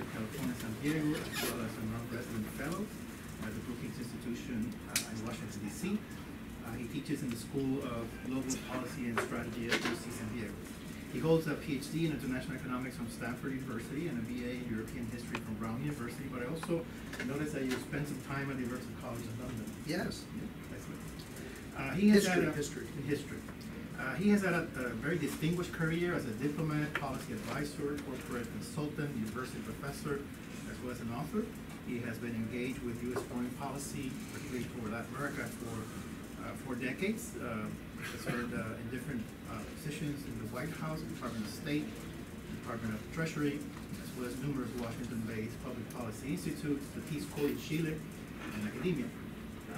of California, San Diego, as well as a non-resident fellow at the Brookings Institution uh, in Washington, D.C. Uh, he teaches in the School of Global Policy and Strategy at UC San Diego. He holds a PhD in International Economics from Stanford University and a BA in European History from Brown University, but I also noticed that you spent some time at the University College in London. Yes. Yeah. Uh, he has History, had a, history. in history. Uh, he has had a, a very distinguished career as a diplomat, policy advisor, corporate consultant, university professor, as well as an author. He has been engaged with U.S. foreign policy, particularly for Latin America, for uh, for decades. Uh, has served uh, in different uh, positions in the White House, Department of State, Department of Treasury, as well as numerous Washington-based public policy institutes, the Peace Corps in Chile, and academia.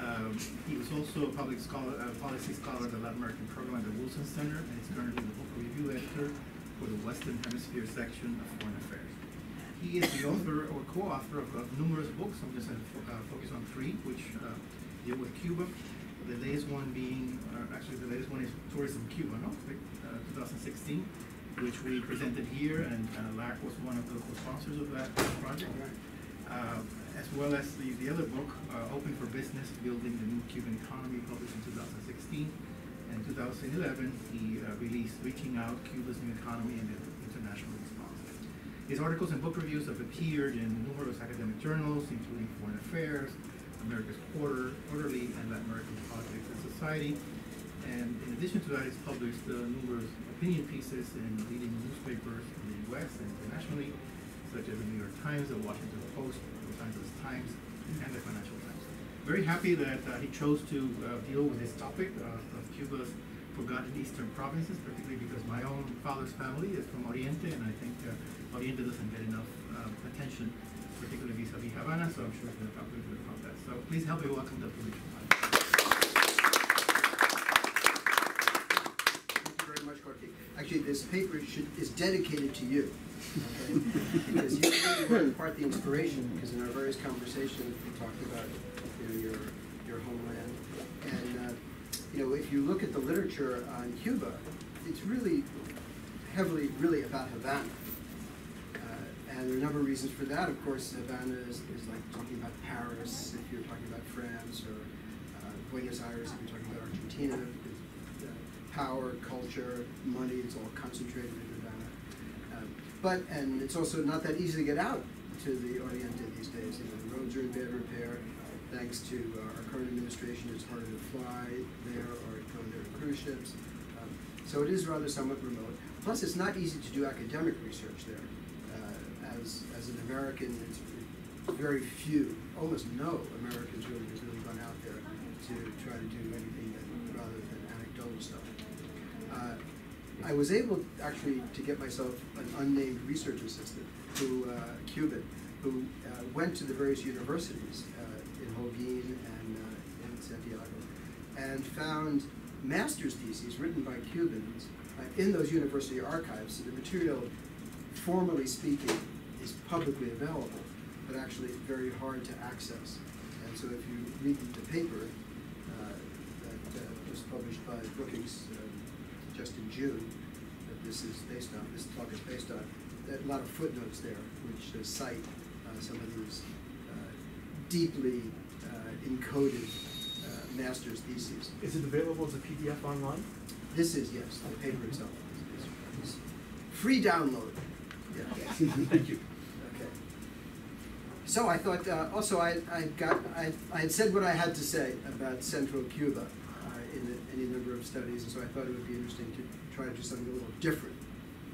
Um, he was also a public scholar, uh, policy scholar at the Latin American program at the Wilson Center, and he's currently the book review editor for the Western Hemisphere section of Foreign Affairs. He is the author or co-author of, of numerous books. I'm just going to fo- uh, focus on three, which uh, deal with Cuba. The latest one being, uh, actually, the latest one is Tourism Cuba, no? Uh, 2016, which we presented here, and uh, LAC was one of the co-sponsors of that project. As well as the, the other book, uh, Open for Business, Building the New Cuban Economy, published in 2016. And 2011, he uh, released Reaching Out, Cuba's New Economy and the International Response. His articles and book reviews have appeared in numerous academic journals, including Foreign Affairs, America's Quarter, Quarterly, and Latin American Politics and Society. And in addition to that, he's published uh, numerous opinion pieces in leading newspapers in the U.S. and internationally, such as the New York Times, the Washington Post, the Los Angeles Times, and the Financial Times. Very happy that uh, he chose to uh, deal with this topic uh, of Cuba's forgotten eastern provinces, particularly because my own father's family is from Oriente, and I think uh, Oriente doesn't get enough um, attention, particularly vis-a-vis Havana, so I'm sure to talk a little bit about that. So please help me welcome Dr. Richard. Thank you very much, Corky. Actually, this paper should, is dedicated to you. okay? Because you really were part the inspiration, because in our various conversations, we talked about you know, your, your homeland. And, uh, you know, if you look at the literature on Cuba, it's really heavily, really about Havana. Uh, and there are a number of reasons for that. Of course, Havana is, is like talking about Paris, if you're talking about France, or uh, Buenos Aires, if you're talking about Argentina. Power, culture, money, it's all concentrated in Havana. Um, but, and it's also not that easy to get out to the Oriente these days. You know, the roads are in bad repair. Thanks to our current administration, it's harder to fly there or go there in cruise ships. Um, so it is rather somewhat remote. Plus, it's not easy to do academic research there. Uh, as, as an American, it's very few, almost no Americans really have really gone out there to try to do anything that, rather than anecdotal stuff. Uh, I was able actually to get myself an unnamed research assistant, who uh, Cuban, who uh, went to the various universities uh, in Holguin and uh, in Santiago, and found master's theses written by Cubans uh, in those university archives. So the material, formally speaking, is publicly available, but actually very hard to access. And so if you read the paper that was published by Brookings just in June, that this is based on, this talk is based on, a lot of footnotes there which uh, cite uh, some of these uh, deeply uh, encoded uh, master's theses. Is it available as a PDF online? This is, yes, the paper itself is, is, is free download. Yeah. Thank you. Okay. So I thought, uh, also I, I got, I, I had said what I had to say about Central Cuba in a, any number of studies, and so I thought it would be interesting to try to do something a little different.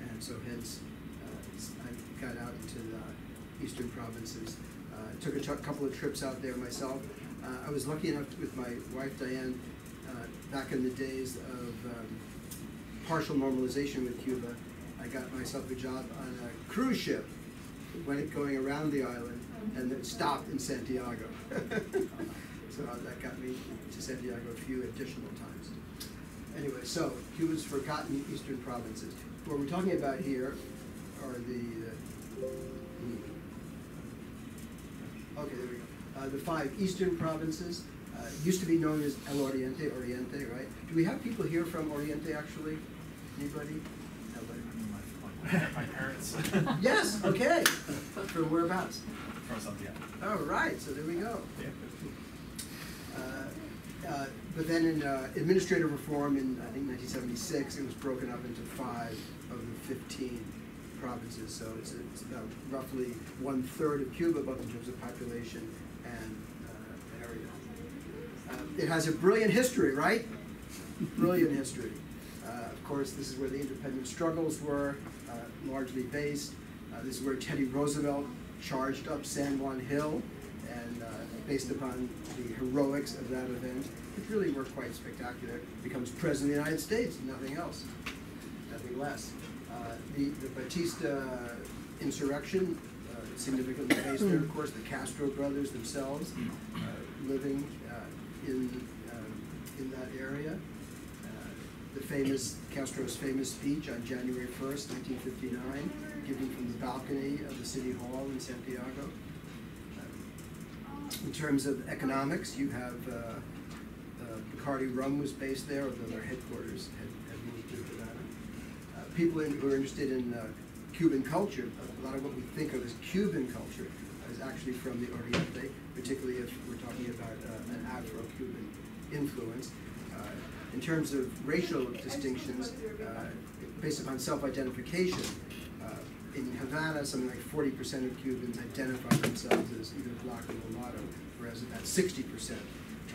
And so hence, uh, I got out into the eastern provinces, uh, took a couple of trips out there myself. Uh, I was lucky enough with my wife Diane, uh, back in the days of um, partial normalization with Cuba, I got myself a job on a cruise ship, went going around the island, and then stopped in Santiago. so that got me to Santiago a few additional times. Anyway, so Cuba's forgotten eastern provinces. What we're talking about here are the. Uh. Okay, there we go. Uh, the five eastern provinces uh, used to be known as El Oriente, Oriente, right? Do we have people here from Oriente actually? Anybody? Nobody. My parents. Yes, okay. From whereabouts? From Santiago. All right, so there we go. Yeah. Uh, But then in uh, administrative reform in, I think, 1976, it was broken up into five of the 15 provinces. So it's, it's about roughly one-third of Cuba, both in terms of population and uh, area. Uh, It has a brilliant history, right? Brilliant history. Uh, Of course, this is where the independent struggles were uh, largely based. This is where Teddy Roosevelt charged up San Juan Hill, based upon the heroics of that event, which really were quite spectacular, becomes president of the United States, nothing else, nothing less. Uh, The the Batista insurrection, uh, significantly based there, of course, the Castro brothers themselves, uh, living uh, in, um, in that area. Uh, The famous, Castro's famous speech on January first, nineteen fifty-nine, given from the balcony of the city hall in Santiago. In terms of economics, you have, uh, uh, Bacardi Rum was based there, although their headquarters had, had moved to Havana. Uh, People in- who are interested in uh, Cuban culture, a lot of what we think of as Cuban culture is actually from the Oriente, particularly if we're talking about an Afro-Cuban influence. In terms of racial distinctions, based upon self-identification, in Havana, something like forty percent of Cubans identify themselves as either black or mulatto, whereas about sixty percent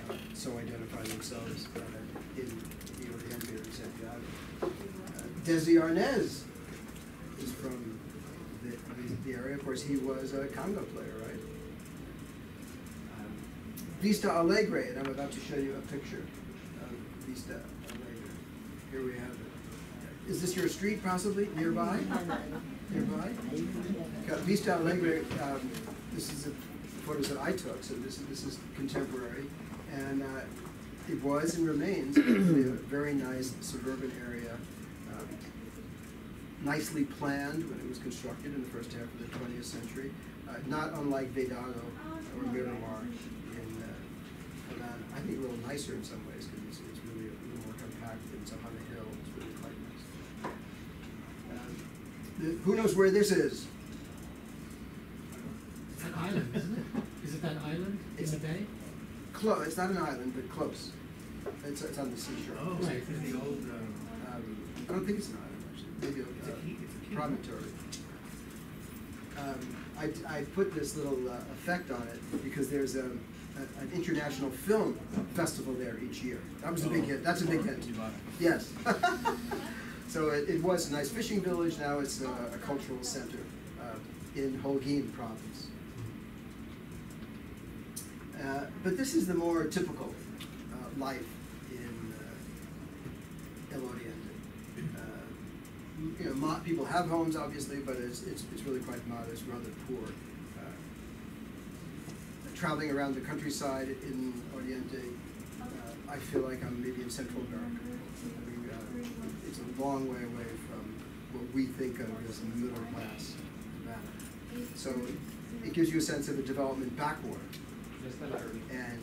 uh, so identify themselves uh, in the Oriente or Santiago. Uh, Desi Arnaz is from the, the- area, of course, he was a conga player, right? Um, Vista Alegre, and I'm about to show you a picture of Vista Alegre. Here we have it. Is this your street possibly, nearby? Nearby? Vista Alegre, um, this is the photos that I took, so this is, this is contemporary. And, uh, it was and remains a very nice suburban area, um, nicely planned when it was constructed in the first half of the twentieth century, uh, not unlike Vedado or Miramar in uh, Havana. I think a little nicer in some ways, because it's, it's really a little more compact, and it's up on the hill, it's really quite nice. Um, the- Who knows where this is? It's an island, isn't it? Is it that island in It's- the bay? Close, it's not an island, but close. It's, it's on the seashore. Oh, Right. it's in the old, uh, Um, I don't think it's an island, actually, maybe It's a a key- it's a key. promontory. Um, I, I put this little uh, effect on it because there's a, a- an international film festival there each year. That was a big Oh, hit, that's a big hit. Yes. So it, it was a nice fishing village, now it's a, a cultural center uh, in Holguin province. Uh, But this is the more typical uh, life in uh, El Oriente. Uh, You know, people have homes, obviously, but it's, it's, it's really quite modest, rather poor. Uh, Traveling around the countryside in Oriente, uh, I feel like I'm maybe in Central America. I mean, uh, it's a long way away from what we think of as the middle class Havana. So it gives you a sense of a development backward. And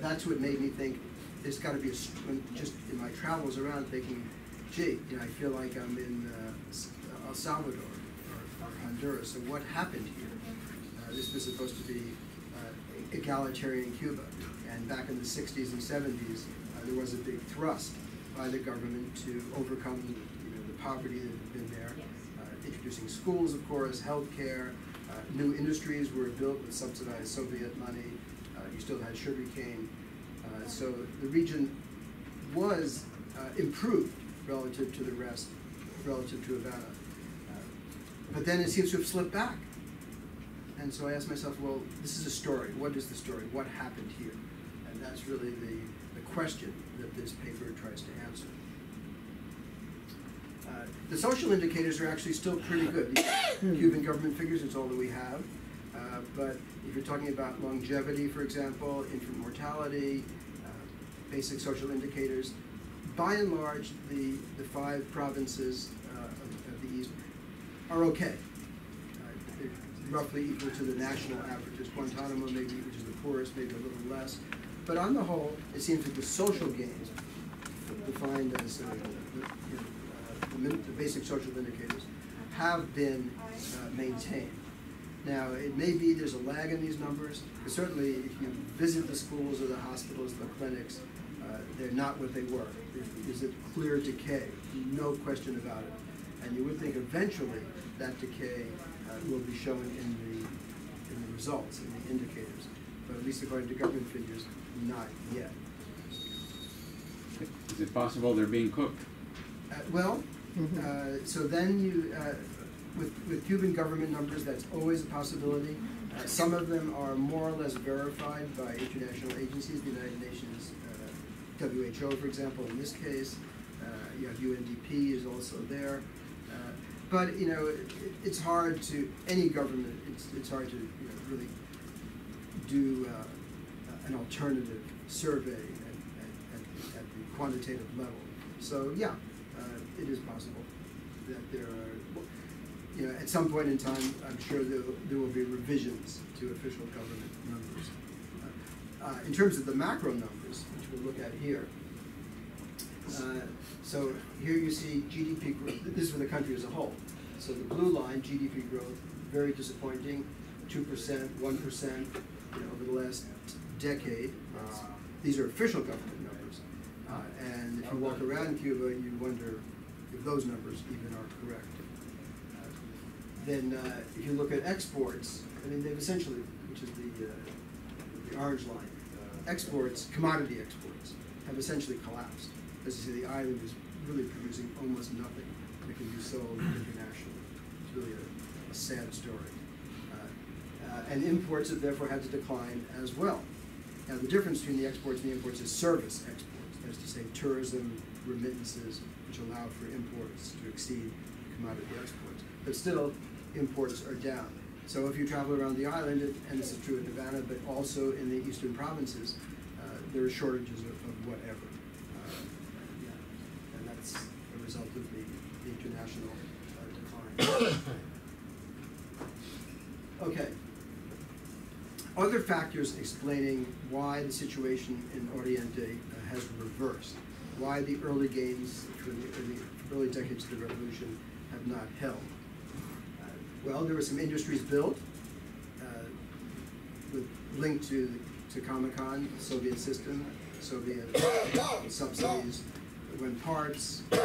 that's what made me think, there's gotta be a, when- just in my travels around thinking, gee, you know, I feel like I'm in uh, El Salvador or or Honduras, so what happened here? Uh, This was supposed to be uh, egalitarian Cuba, and back in the sixties and seventies, uh, there was a big thrust by the government to overcome, you know, the poverty that had been there. Uh, Introducing schools, of course, healthcare, uh, new industries were built with subsidized Soviet money, uh, you still had sugarcane. Uh, So the region was uh, improved relative to the rest, relative to Havana. Uh, But then it seems to have slipped back. And so I asked myself, well, this is a story. What is the story? What happened here? And that's really the, the question that this paper tries to answer. Uh, The social indicators are actually still pretty good. Cuban government figures, it's all that we have. Uh, But if you're talking about longevity, for example, infant mortality, uh, basic social indicators, by and large, the, the five provinces uh, of of the East are okay. Uh, They're roughly equal to the national averages. Guantanamo maybe, which is the poorest, maybe a little less. But on the whole, it seems that the social gains, defined as uh, the, you know, uh, the basic social indicators, have been uh, maintained. Now, it may be there's a lag in these numbers, but certainly if you visit the schools or the hospitals, the clinics, uh, they're not what they were. There's a clear decay, no question about it. And you would think eventually that decay uh, will be shown in the, in the results, in the indicators. But at least according to government figures, not yet. Is it possible they're being cooked? Uh, Well, uh, so then you, uh, with, with Cuban government numbers, that's always a possibility. Uh, Some of them are more or less verified by international agencies, the United Nations, uh, WHO, for example, in this case. Uh, You have UNDP is also there. Uh, But, you know, it- it's hard to, any government, it's, it's hard to, you know, really do uh, an alternative survey at, at, at- at the quantitative level. So, yeah, uh, it is possible that there are, you know, at some point in time, I'm sure there, there will be revisions to official government numbers. Uh, uh, In terms of the macro numbers, which we'll look at here, uh, so here you see GDP growth, this is for the country as a whole. So the blue line, GDP growth, very disappointing, two percent, one percent, you know, over the last decade. Uh, These are official government numbers. Uh, And if you walk around Cuba, you wonder if those numbers even are correct. Uh, Then, uh, if you look at exports, I mean, they've essentially, which is the, uh, the orange line, exports, commodity exports, have essentially collapsed. As you see, the island is really producing almost nothing that can be sold internationally. It's really a, a sad story. Uh, uh, And imports have therefore had to decline as well. Now, the difference between the exports and the imports is service exports, that is to say, tourism, remittances, which allow for imports to exceed commodity exports. But still, imports are down. So if you travel around the island, and this is true in Havana, but also in the eastern provinces, uh, there are shortages of, of whatever. Uh, yeah. And that's a result of the, the international uh, decline. Okay. Other factors explaining why the situation in Oriente uh, has reversed, why the early gains from the early, decades of the revolution have not held. Uh, Well, there were some industries built uh, with linked to, to Comecon, Soviet system, Soviet subsidies, when parts, uh,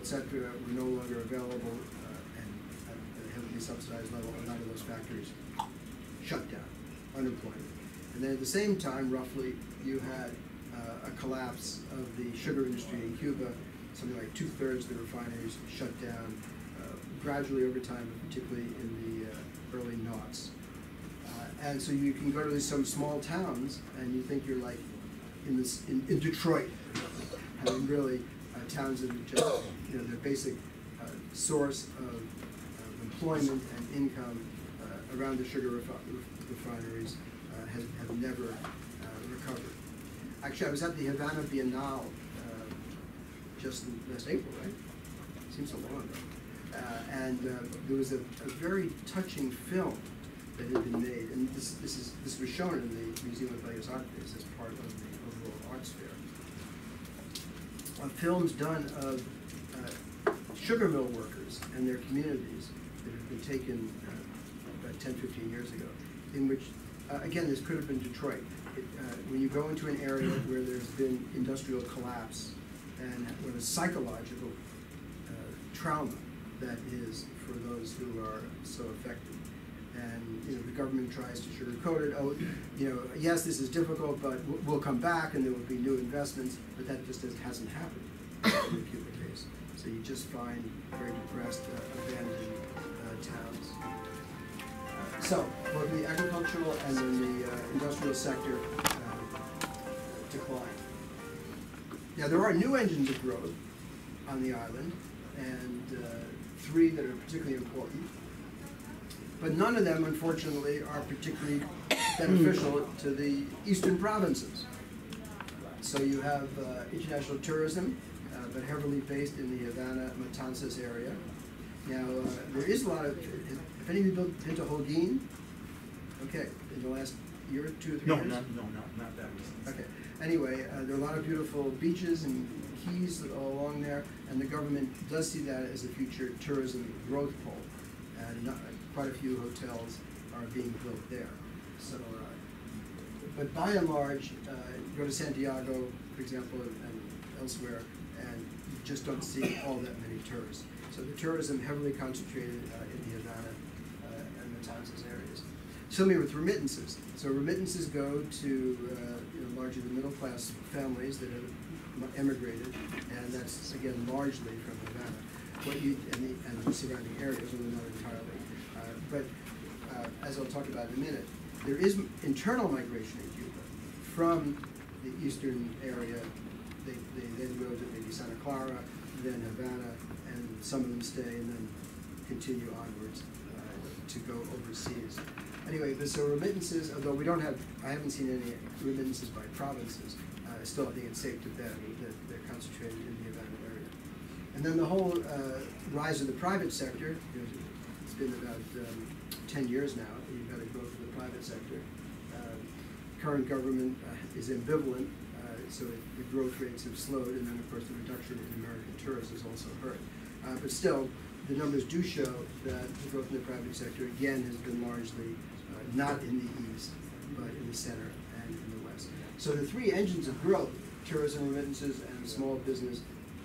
et cetera, were no longer available uh, and at a heavily subsidized level, a lot of those factories shut down, unemployment. And then at the same time, roughly, you had uh, a collapse of the sugar industry in Cuba. Something like two-thirds of the refineries shut down uh, gradually over time, particularly in the uh, early noughts. Uh, and so you can go to some small towns and you think you're like in this in, in Detroit. Mean, really, uh, towns that are just you know their basic uh, source of, employment and income around the sugar refi- refineries uh, have never uh, recovered. Actually, I was at the Havana Biennale uh, just last April, right? Seems so long ago. Uh, and uh, there was a, a very touching film that had been made, and this, this is this was shown in the Museum of Bellas Artes as part of the overall arts fair. Films done of sugar mill workers and their communities that have been taken uh, about 10, 15 years ago, in which, uh, again, this could have been Detroit. It, uh, when you go into an area where there's been industrial collapse and where a psychological uh, trauma that is for those who are so affected. And, you know, the government tries to sugarcoat it, oh, you know, yes, this is difficult, but we'll come back and there will be new investments, but that just hasn't happened in the Cuba case. So you just find very depressed, uh, abandoned uh, towns. So, both the agricultural and then the uh, industrial sector uh, decline. Now, there are new engines of growth on the island, and uh, three that are particularly important. But none of them, unfortunately, are particularly beneficial to the eastern provinces. So you have uh, international tourism, uh, but heavily based in the Havana, Matanzas area. Now, uh, there is a lot of, have any of you built into to Holguin? Okay, in the last year, two or three No, years? no, no, no, not that recent. Okay, anyway, uh, there are a lot of beautiful beaches and keys all along there, and the government does see that as a future tourism growth pole. And not, quite a few hotels are being built there. So, uh, but by and large, uh, go to Santiago, for example, and and elsewhere, and you just don't see all that many tourists. So the tourism heavily concentrated uh, in the Havana and Matanzas areas. Similarly with remittances. So remittances go to uh, you know, largely the middle class families that have emigrated, and that's again largely from Havana. What you and the, and the surrounding areas, although not entirely. Uh, but uh, as I'll talk about in a minute, there is internal migration in Cuba from the eastern area. They, they then go to maybe Santa Clara, then Havana, and some of them stay and then continue onwards to go overseas. Anyway, but so remittances, although we don't have, I haven't seen any remittances by provinces, uh, still I think it's safe to bet that they're concentrated in the Havana area. And then the whole uh, rise of the private sector, it's been about um, ten years now, you've got a growth of the private sector. Um, Current government uh, is ambivalent, uh, so it- the growth rates have slowed, and then, of course, the reduction in American tourists has also hurt. Uh, But still, the numbers do show that the growth in the private sector, again, has been largely uh, not in the east, but in the center and in the west. So the three engines of growth, tourism, remittances, and small business,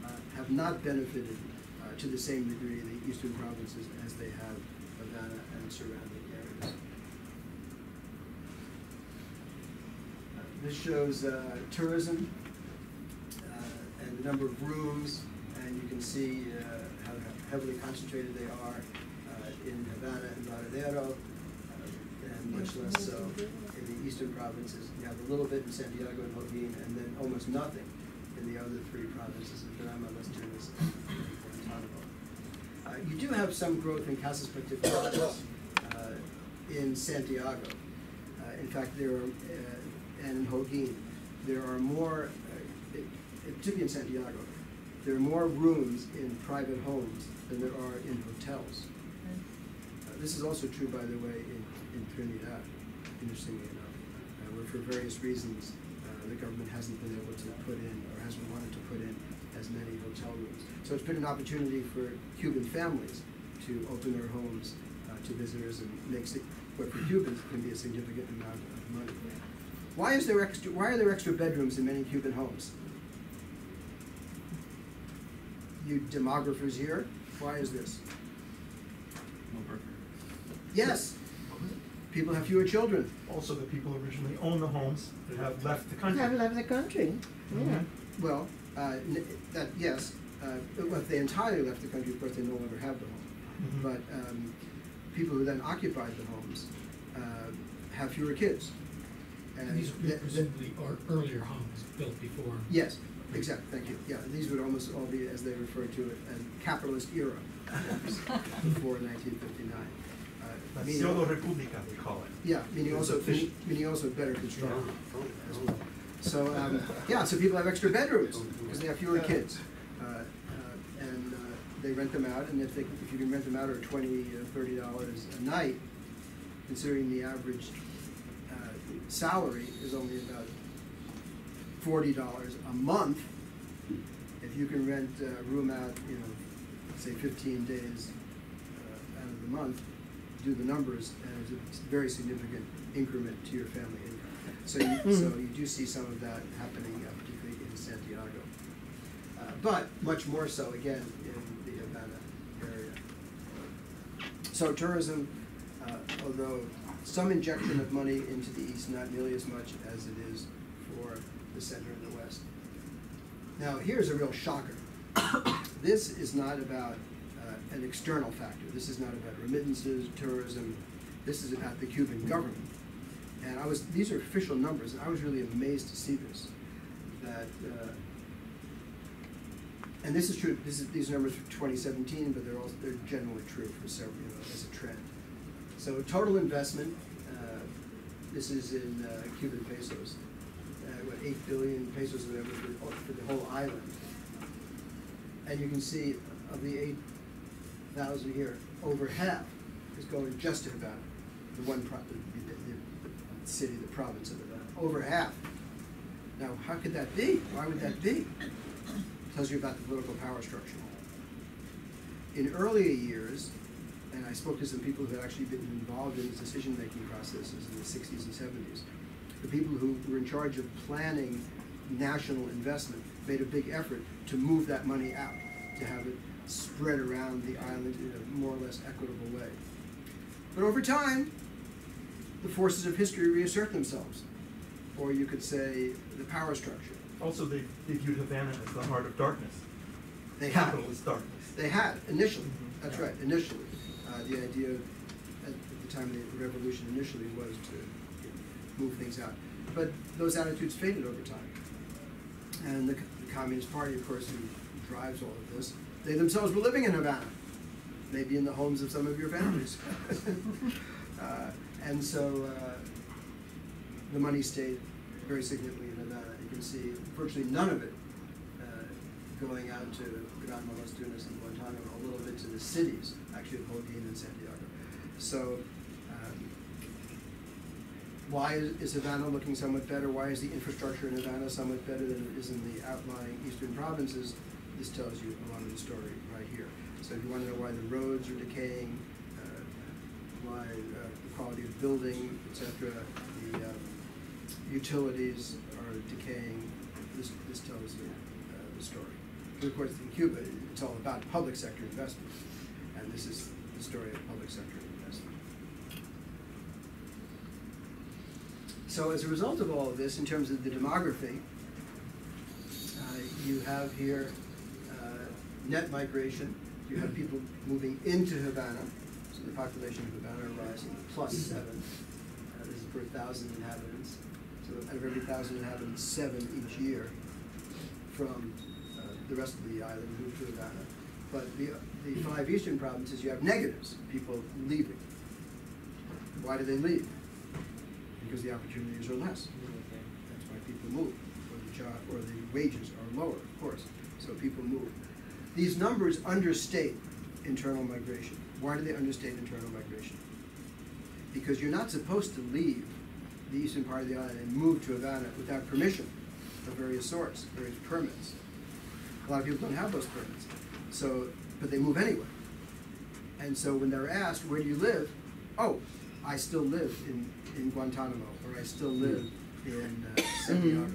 uh, have not benefited uh, to the same degree in the eastern provinces as they have Havana and surrounding areas. Uh, This shows uh, tourism uh, and the number of rooms, and you can see heavily concentrated they are uh, in Havana and Varadero, uh, and much less so in the eastern provinces. You have a little bit in Santiago and Holguin, and then almost nothing in the other three provinces of Granma, Las Tunas, and Guantanamo. Uh, you do have some growth in Casas Particulares uh, in Santiago. In fact, there are, and in Holguin, there are more, uh, it- it- in Santiago, there are more rooms in private homes than there are in hotels. Uh, This is also true, by the way, in, in Trinidad, interestingly enough, uh, where for various reasons, uh, the government hasn't been able to put in, or hasn't wanted to put in as many hotel rooms. So it's been an opportunity for Cuban families to open their homes uh, to visitors and makes it, what for Cubans can be a significant amount of money. Why is there extra, why are there extra bedrooms in many Cuban homes? You demographers here, why is this? Yes, people have fewer children. Also, the people who originally own the homes have left the country. Have left the country, yeah. Mhm. Well, uh, that, yes, uh, well, if they entirely left the country, of course, they no longer have the home. Mhm. But um, people who then occupied the homes uh, have fewer kids. And These would be th- th- presumably or earlier homes built before. Yes, exactly, thank you. Yeah, these would almost all be, as they refer to it, as capitalist era before nineteen fifty-nine. Uh, Nacido República, they call it. Yeah, meaning also, meaning also better constructed as well. So, um, yeah, so people have extra bedrooms, because they have fewer kids. Uh, uh, And uh, they rent them out, and if they, if you can rent them out at twenty, uh, thirty dollars a night, considering the average uh, salary is only about forty dollars a month, if you can rent a room out, you know, say fifteen days uh, out of the month, do the numbers, and it's a very significant increment to your family income. So you, so you do see some of that happening, uh, particularly in Santiago. Uh, But much more so, again, in the Havana area. So tourism, uh, although some injection of money into the east, not nearly as much as it is the center and the west. Now, here's a real shocker. This is not about uh, an external factor. This is not about remittances, tourism. This is about the Cuban government. And I was, these are official numbers, and I was really amazed to see this. That, uh, and this is true, this is, these numbers for twenty seventeen, but they're also, they're generally true for several, you know, as a trend. So total investment, uh, this is in uh, Cuban pesos, eight billion pesos, or whatever, for, for the whole island. And you can see of the eight thousand here, over half is going just to Havana, the one pro, the, the, the city, the province of Havana, over half. Now, how could that be? Why would that be? Tells you about the political power structure. In earlier years, and I spoke to some people who had actually been involved in these decision-making processes in the sixties and seventies. The people who were in charge of planning national investment made a big effort to move that money out, to have it spread around the island in a more or less equitable way. But over time, the forces of history reassert themselves. Or you could say the power structure. Also, they, they viewed Havana as the heart of darkness. They. Capital is darkness. They had initially. Mhm. That's right. Initially, uh, the idea at the time of the revolution initially was to move things out, but those attitudes faded over time. And the, the Communist Party, of course, who drives all of this, they themselves were living in Havana, maybe in the homes of some of your families. uh, and so uh, the money stayed very significantly in Havana. You can see virtually none of it uh, going out to Granma Las Tunas and Guantanamo, a little bit to the cities, actually of Holguin and Santiago. So, why is, Havana looking somewhat better? Why is the infrastructure in Havana somewhat better than it is in the outlying eastern provinces? This tells you a lot of the story right here. So if you want to know why the roads are decaying, uh, why uh, the quality of building, etc., the uh, utilities are decaying, this, this tells you uh, the story. But of course, in Cuba, it's all about public sector investment, and this is the story of public sector investment. So as a result of all of this, in terms of the demography, uh, you have here uh, net migration. You have people moving into Havana, so the population of Havana rising plus seven. Uh, this is per thousand inhabitants. So out of every thousand inhabitants, seven each year from uh, the rest of the island move to Havana. But the, the five eastern provinces, you have negatives, people leaving. Why do they leave? Because the opportunities are less. That's why people move, or the job, or the wages are lower, of course, so people move. These numbers understate internal migration. Why do they understate internal migration? Because you're not supposed to leave the eastern part of the island and move to Havana without permission of various sorts, various permits. A lot of people don't have those permits, so, but they move anyway. And so when they're asked, where do you live? Oh, I still live in, in Guantanamo, or I still live in uh, Santiago.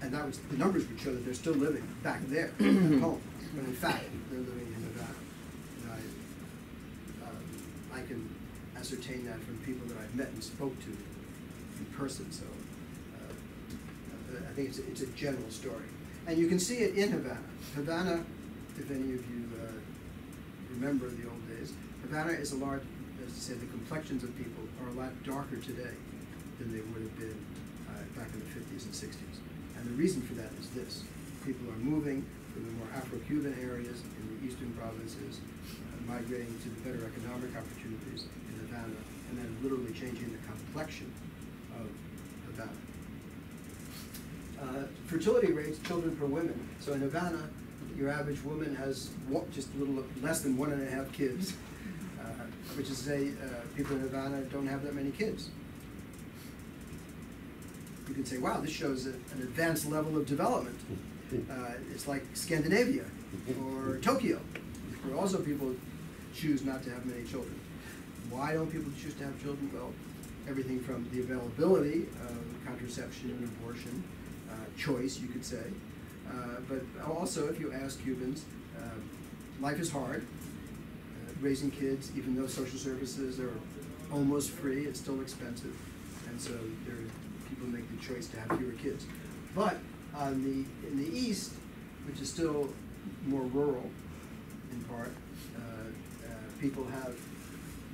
And that was, the numbers would show that they're still living back there, at home, when in fact, they're living in Havana. And I, um, I can ascertain that from people that I've met and spoke to in person, so, uh, I think it's, a- it's a general story. And you can see it in Havana. Havana, if any of you, uh, remember the old days, Havana is a large, as to say, the complexions of people are a lot darker today than they would have been uh, back in the fifties and sixties. And the reason for that is this. People are moving from the more Afro-Cuban areas in the eastern provinces, uh, migrating to the better economic opportunities in Havana, and then literally changing the complexion of Havana. Uh, fertility rates, children per woman. So in Havana, your average woman has just a little less than one and a half kids, which is to say, uh, people in Havana don't have that many kids. You could say, wow, this shows a, an advanced level of development. Uh, it's like Scandinavia or Tokyo, where also people choose not to have many children. Why don't people choose to have children? Well, everything from the availability of contraception and abortion, uh, choice, you could say. Uh, but also, if you ask Cubans, uh, life is hard. Raising kids, even though social services are almost free, it's still expensive. And so there, people make the choice to have fewer kids. But on the, in the east, which is still more rural in part, uh, uh, people have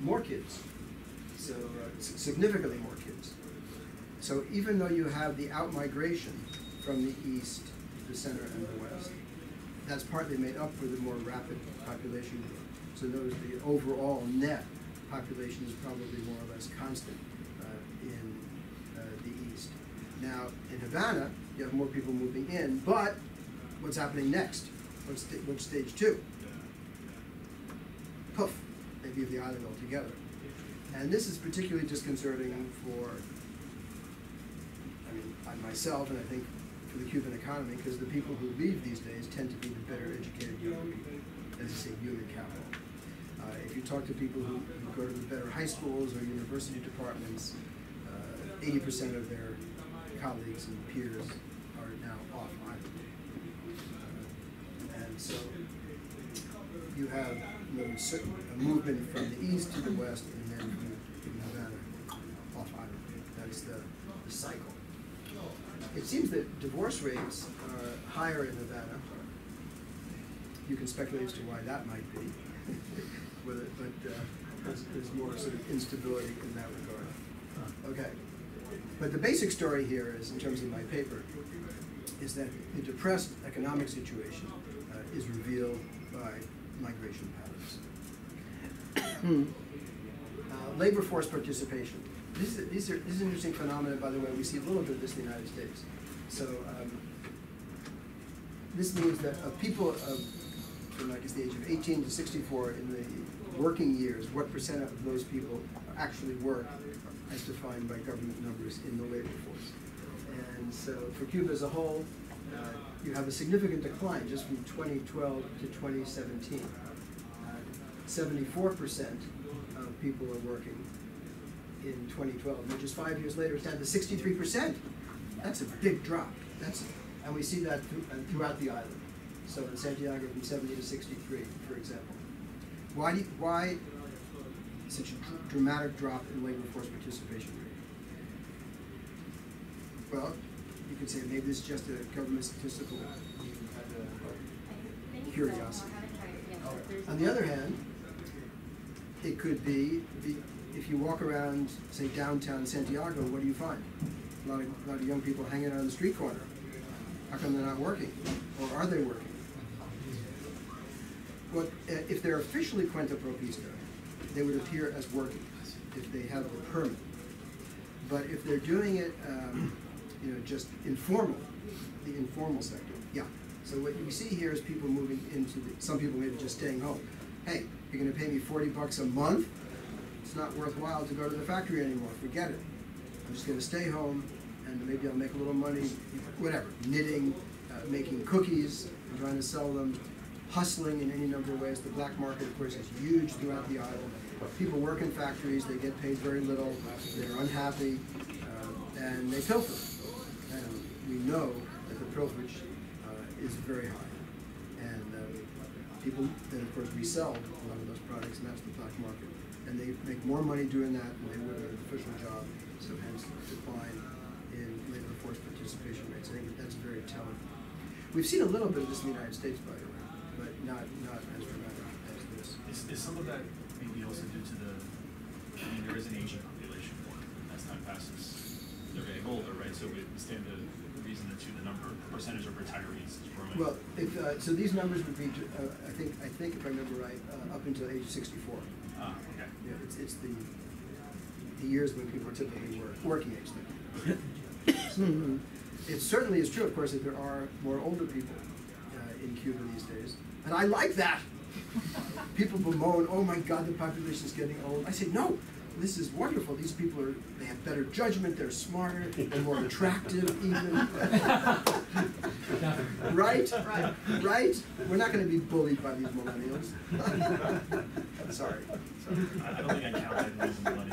more kids. So uh, significantly more kids. So even though you have the outmigration from the east, the center, and the west, that's partly made up for the more rapid population growth. So notice the overall net population is probably more or less constant uh, in uh, the east. Now, in Havana, you have more people moving in, but what's happening next? What's, sta- what's stage two? Poof, they leave the island altogether. And this is particularly disconcerting for, I mean, I myself, and I think for the Cuban economy, because the people who leave these days tend to be the better educated young people, as you say, human capital. Uh, Uh, if you talk to people who, go to the better high schools or university departments, uh, eighty percent of their colleagues and peers are now off island. Uh, and so you have a movement from the east to the west and then from Havana off island. That's the, the cycle. It seems that divorce rates are higher in Havana. You can speculate as to why that might be, whether, but uh, there's, there's more sort of instability in that regard. Okay, but the basic story here is, in terms of my paper, is that the depressed economic situation uh, is revealed by migration patterns. uh, labor force participation. This is, these are, this is an interesting phenomenon, by the way. We see a little bit of this in the United States. So um, this means that of people of, from I guess the age of 18 to 64 in the working years, what percent of those people actually work as defined by government numbers in the labor force. And so for Cuba as a whole, uh, you have a significant decline just from 2012 to 2017. Uh, 74% of people are working in 2012. And just five years later, it's down to 63%. That's a big drop. That's, and we see that through, uh, throughout the island. So in Santiago, from 70 to 63, for example. Why, do you, why such a dr- dramatic drop in labor force participation rate? Well, you could say maybe this is just a government statistical curiosity. On the other hand, it could be if you walk around, say downtown Santiago, what do you find? A lot of, a lot of young people hanging out on the street corner. How come they're not working? Or are they working? Well, uh, if they're officially cuenta propista, they would appear as working if they have the permit. But if they're doing it, um, you know, just informal, the informal sector, yeah. So what you see here is people moving into the, some people maybe just staying home. Hey, you're gonna pay me forty bucks a month? It's not worthwhile to go to the factory anymore, forget it. I'm just gonna stay home and maybe I'll make a little money, whatever, knitting, uh, making cookies, trying to sell them, hustling in any number of ways. The black market, of course, is huge throughout the island. People work in factories, they get paid very little, they're unhappy, uh, and they pilfer. And we know that the pilferage uh, is very high. And uh, people then, of course, resell a lot of those products, and that's the black market. And they make more money doing that than they would at an official job, so hence decline in labor force participation rates. I think that's very telling. We've seen a little bit of this in the United States, by the way, but not, not as dramatic as this. Is, is some of that maybe also due to the, I mean, there is an aging population more as time passes. They're getting older, right? So we stand the reason to the number, the percentage of retirees is growing. Well, if, uh, so these numbers would be, uh, I think, I think if I remember right, uh, up until age sixty-four. Ah, okay. Yeah, it's, it's the, the years when people are typically work, working age thing. It certainly is true, of course, that there are more older people in Cuba these days, and I like that. People bemoan, oh my God, the population is getting old. I say, no, this is wonderful. These people are, they have better judgment, they're smarter, they're more attractive even. Right? Right. Right? We're not gonna be bullied by these millennials. Sorry. Sorry. I, I don't think I counted those in the money.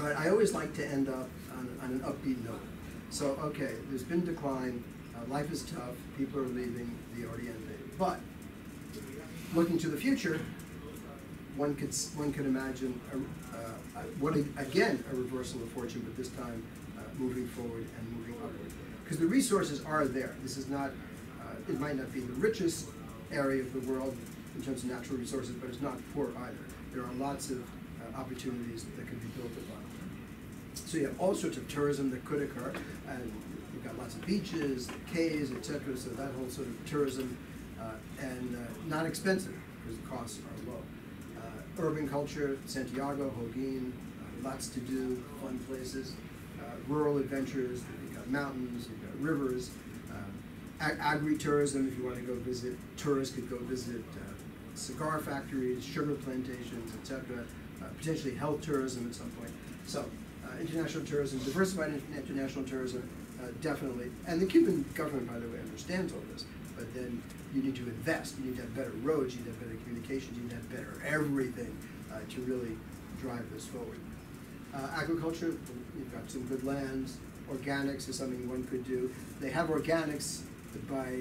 All right, I always like to end up on, on an upbeat note. So, okay, there's been decline, uh, life is tough, people are leaving the Oriente. But, looking to the future, one could, one could imagine, a, uh, what, again, a reversal of fortune, but this time uh, moving forward and moving upward. Because the resources are there. This is not, uh, it might not be the richest area of the world in terms of natural resources, but it's not poor either. There are lots of uh, opportunities that can. So you have all sorts of tourism that could occur, and you've got lots of beaches, cays, et cetera, so that whole sort of tourism, uh, and uh, not expensive, because the costs are low. Uh, urban culture, Santiago, Holguin, uh, lots to do, fun places. Uh, rural adventures, you've got mountains, you've got rivers. Uh, ag- agri-tourism, if you want to go visit, tourists could go visit cigar factories, sugar plantations, et cetera. Uh, potentially health tourism at some point. So, international tourism, diversified international tourism, uh, definitely. And the Cuban government, by the way, understands all this. but then you need to invest, you need to have better roads, you need to have better communications, you need to have better everything uh, to really drive this forward. Uh, agriculture, you've got some good lands, organics is something one could do. They have organics by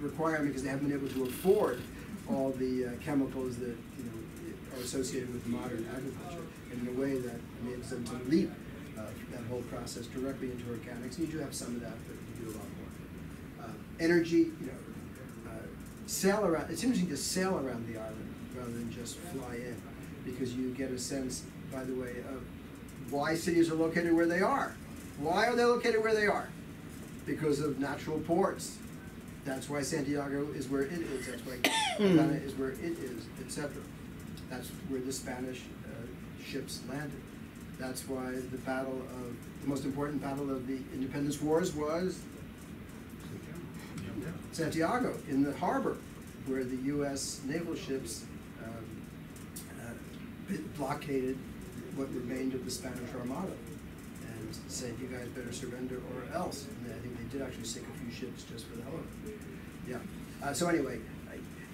requirement because they haven't been able to afford all the uh, chemicals that, you know, are associated with modern agriculture in a way that enables them to leap uh, that whole process directly into organics. And you do have some of that, but you do a lot more. Uh, energy, you know, uh, sail around. It's interesting to sail around the island rather than just fly in, because you get a sense, by the way, of why cities are located where they are. Why are they located where they are? Because of natural ports. That's why Santiago is where it is. That's why Havana is where it is, etc. That's where the Spanish ships landed. That's why the battle of the most important battle of the Independence Wars was Santiago in the harbor, where the U.S. naval ships um, uh, blockaded what remained of the Spanish Armada and said, "You guys better surrender or else." And I think they did actually sink a few ships just for the hell of it. Yeah. Uh, so anyway,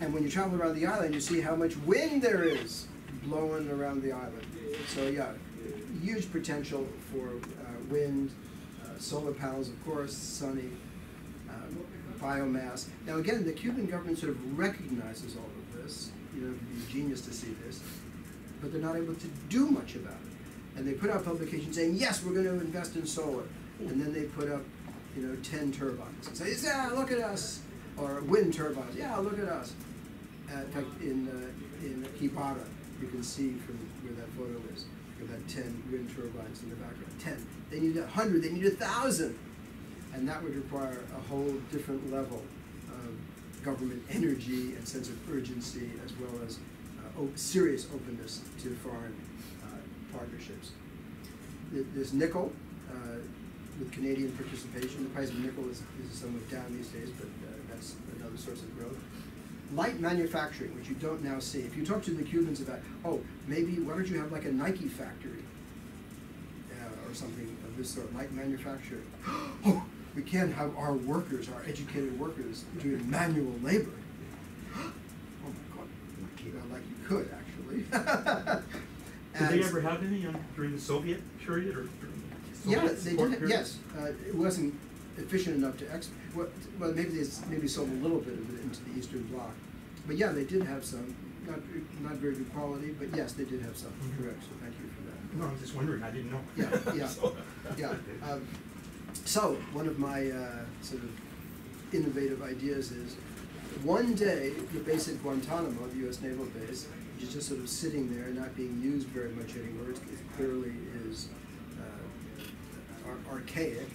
and when you travel around the island, you see how much wind there is blowing around the island. So yeah, huge potential for uh, wind, uh, solar panels, of course, sunny, um, biomass. Now again, the Cuban government sort of recognizes all of this. You know, be genius to see this, but they're not able to do much about it. And they put out publications saying, yes, we're going to invest in solar, and then they put up, you know, ten turbines and say, yeah, look at us, or wind turbines, yeah, look at us. Uh, in fact, in uh, in you can see from where that photo is, got ten wind turbines in the background. Ten. They need a hundred. They need a thousand and that would require a whole different level of government energy and sense of urgency, as well as uh, serious openness to foreign uh, partnerships. Th- There's nickel uh, with Canadian participation. The price of nickel is, is somewhat down these days, but uh, that's another source of growth. Light manufacturing, which you don't now see. If you talk to the Cubans about, oh, maybe why don't you have like a Nike factory? uh, or something of this sort, light manufacturing. Oh, we can't have our workers, our educated workers, doing manual labor. Oh my God, like you could actually. Did they ever have any um, during the Soviet period or the Yeah, they did, period? yes, uh, it wasn't efficient enough to ex, well, well, maybe they, maybe sold a little bit of it into the Eastern Bloc. But yeah, they did have some, not, not very good quality, but yes, they did have some, Mhm. correct, so thank you for that. No, I was just wondering, I didn't know. Yeah, yeah, So- yeah. Um, So, one of my uh, sort of innovative ideas is, one day, the base at Guantanamo, the US naval base, which is just sort of sitting there, not being used very much anymore, it clearly is uh, ar- archaic.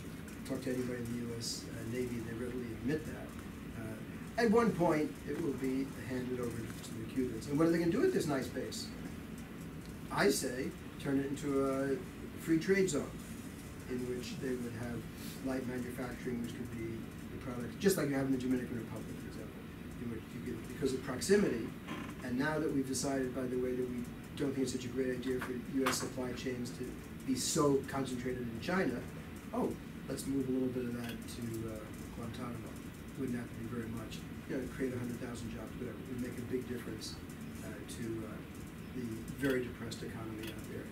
Talk to anybody in the US uh, Navy, they readily admit that. Uh, At one point, it will be handed over to the Cubans. And what are they gonna do with this nice base? I say, turn it into a free trade zone in which they would have light manufacturing, which could be the product, just like you have in the Dominican Republic, for example, in which you could, because of proximity. And now that we've decided, by the way, that we don't think it's such a great idea for U.S. supply chains to be so concentrated in China, oh, let's move a little bit of that to uh, Guantanamo. Wouldn't have to be very much. You know, create a hundred thousand jobs, whatever. It would make a big difference uh, to uh, the very depressed economy out there.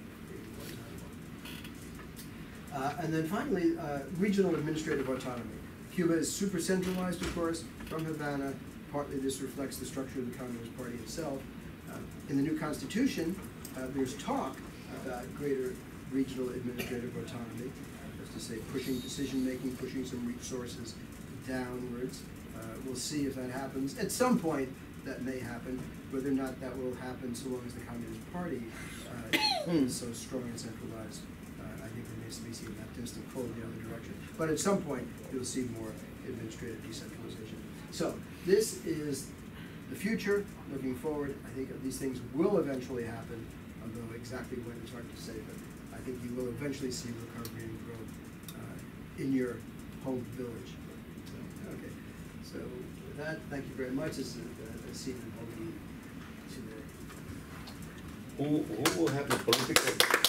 Uh, and then finally, uh, regional administrative autonomy. Cuba is super centralized, of course, from Havana. Partly this reflects the structure of the Communist Party itself. Uh, in the new constitution, there's talk about greater regional administrative autonomy, to say, pushing decision-making, pushing some resources downwards. Uh, we'll see if that happens. At some point, that may happen. Whether or not that will happen so long as the Communist Party uh, is so strong and centralized, uh, I think remains to be seen. That to pull in the other direction. But at some point, you'll see more administrative decentralization. So this is the future. Looking forward, I think these things will eventually happen. Although exactly when it's hard to say, but I think you will eventually see recovery and growth in your home village. So, okay. So with that, thank you very much. This is a, a scene in today. Who, who will have the political